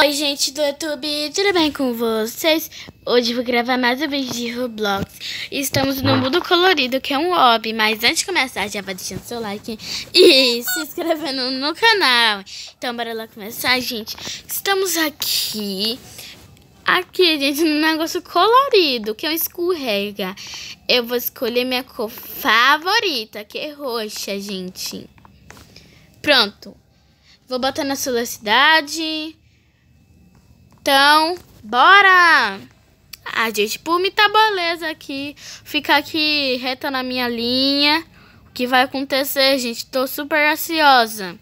Oi, gente do YouTube, tudo bem com vocês? Hoje vou gravar mais um vídeo de Roblox. Estamos no mundo colorido, que é um hobby. Mas antes de começar, já vai deixando seu like e se inscrevendo no canal. Então, bora lá começar, gente. Estamos aqui, aqui, gente, num negócio colorido, que é um escorrega. Eu vou escolher minha cor favorita, que é roxa, gente. Pronto. Vou botar na sua cidade. Então, bora! Ah, gente, por mim tá beleza aqui. Ficar aqui reta na minha linha. O que vai acontecer, gente? Tô super ansiosa.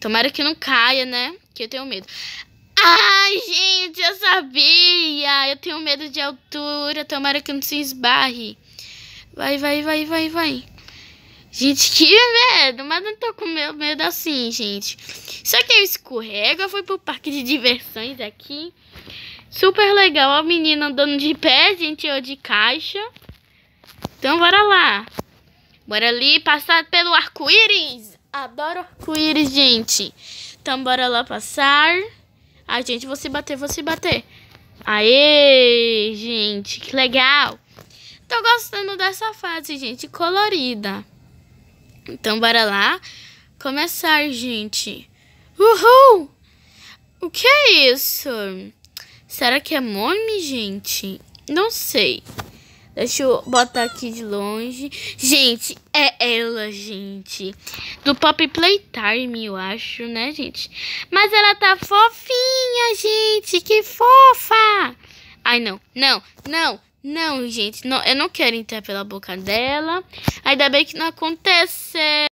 Tomara que não caia, né? Que eu tenho medo. Ai, gente, eu sabia. Eu tenho medo de altura. Tomara que não se esbarre. Vai, vai, vai, vai, vai. Gente, que medo, mas não tô com medo assim, gente. Isso aqui é escorrega, foi pro parque de diversões aqui. Super legal, a menina andando de pé, gente, ou de caixa. Então, bora lá. Bora ali passar pelo arco-íris. Adoro arco-íris, gente. Então, bora lá passar. Ai, gente, vou se bater, vou se bater. Aê, gente, que legal. Tô gostando dessa fase, gente, colorida. Então, bora lá começar, gente. Uhul! O que é isso? Será que é Mommy, gente? Não sei. Deixa eu botar aqui de longe. Gente, é ela, gente. Do Pop Playtime, eu acho, né, gente? Mas ela tá fofinha, gente. Que fofa! Ai, não, não, não, não, gente, não, eu não quero entrar pela boca dela. Ainda bem que não aconteceu.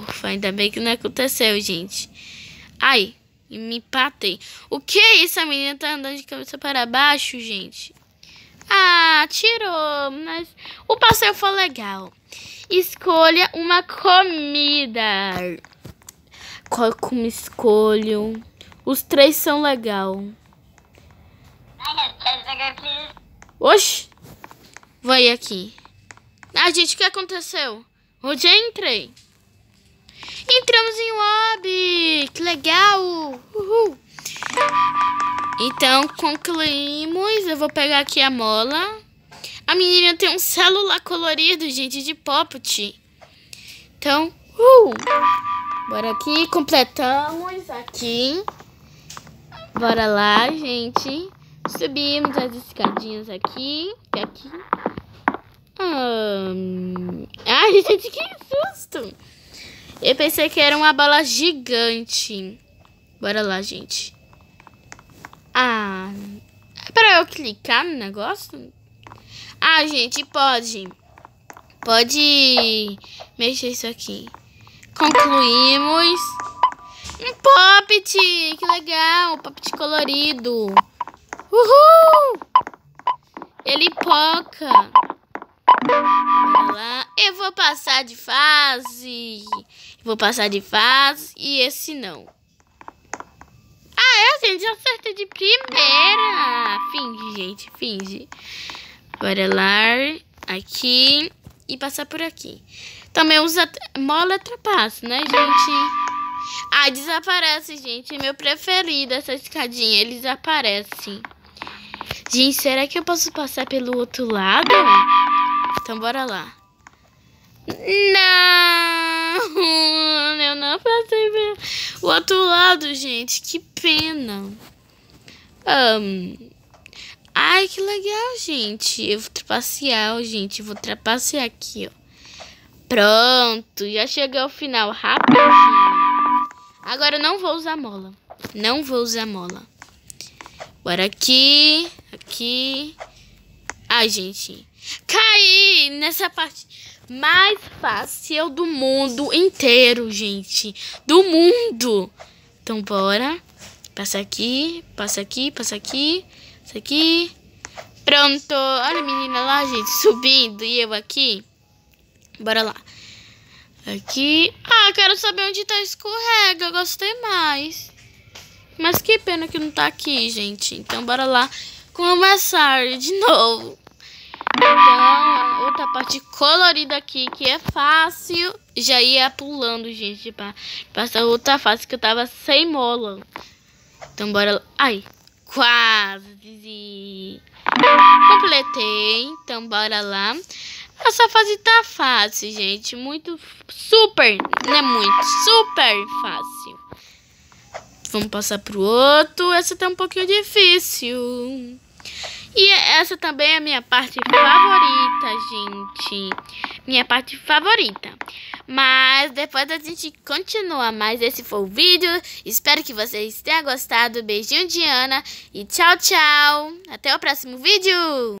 Ufa, ainda bem que não aconteceu, gente. Ai, me patei. O que é isso? A menina tá andando de cabeça para baixo, gente. Ah, tirou, mas o passeio foi legal. Escolha uma comida. Qual como escolho? Os três são legal. Oxi. Vai aqui. Ah, gente, o que aconteceu? Onde eu entrei? Entramos em um hobby. Que legal. Uhul. Então, concluímos. Eu vou pegar aqui a mola. A menina tem um celular colorido, gente, de poppet. Então, uh, bora aqui. Completamos aqui. Bora lá, gente. Subimos as escadinhas aqui. Aqui. Hum... Ai, gente, que susto! Eu pensei que era uma bola gigante. Bora lá, gente. Ah, é pra eu clicar no negócio? Ah, gente, pode. Pode mexer isso aqui. Concluímos. Um poppet, que legal. Um poppet colorido. Uhul! Ele poca. Eu vou passar de fase. Vou passar de fase e esse não. Ah, eu, gente, acertei de primeira. Finge, gente, finge. Bora lá. Aqui. E passar por aqui. Também usa mola trapaço, né, gente? Ah, desaparece, gente. Meu preferido, essa escadinha. Ele desaparece. Gente, será que eu posso passar pelo outro lado? Então, bora lá. Não! Eu não passei pelo outro lado, gente. Que pena. Um... Ai, que legal, gente. Eu vou trapacear, gente. vou trapacear aqui, ó. Pronto, já cheguei ao final rapidinho. Agora eu não vou usar mola. Não vou usar mola. Bora aqui, aqui. Ai, gente. Caí nessa parte mais fácil do mundo inteiro, gente. Do mundo. Então, bora. Passa aqui, passa aqui, passa aqui, passa aqui. Pronto. Olha a menina lá, gente, subindo. E eu aqui. Bora lá. Aqui. Ah, quero saber onde tá escorrega. Gostei mais. Mas que pena que não tá aqui, gente. Então, bora lá começar de novo. Então, outra parte colorida aqui, que é fácil. Já ia pulando, gente, pra passar outra fase que eu tava sem mola. Então bora lá. Ai, quase. Completei, então bora lá. Essa fase tá fácil, gente. Muito, super, não é muito, super fácil. Vamos passar pro outro. Essa tá um pouquinho difícil. E essa também é a minha parte favorita, gente. Minha parte favorita. Mas depois a gente continua mais. Esse foi o vídeo. Espero que vocês tenham gostado. Beijinho de Ana. E tchau, tchau. Até o próximo vídeo.